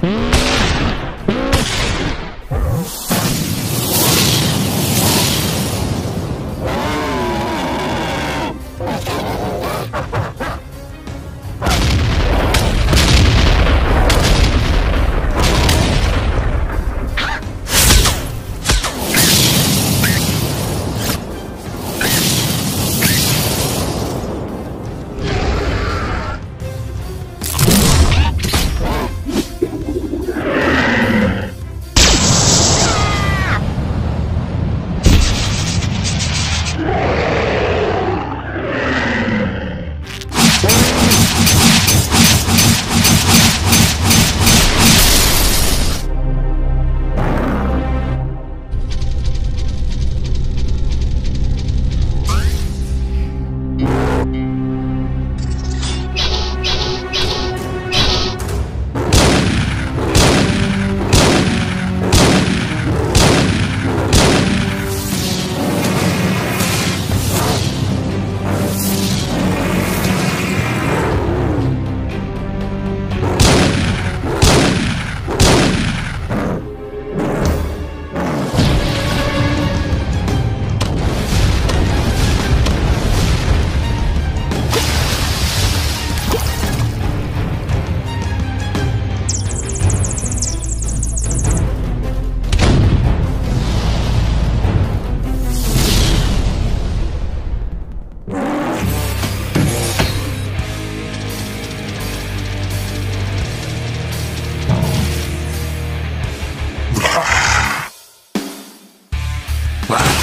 Hmm? Whoa!